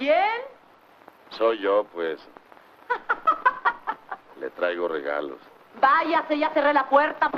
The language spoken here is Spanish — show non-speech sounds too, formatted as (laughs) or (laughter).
¿Quién? Soy yo, pues. (laughs) Le traigo regalos. Váyase, ya cerré la puerta.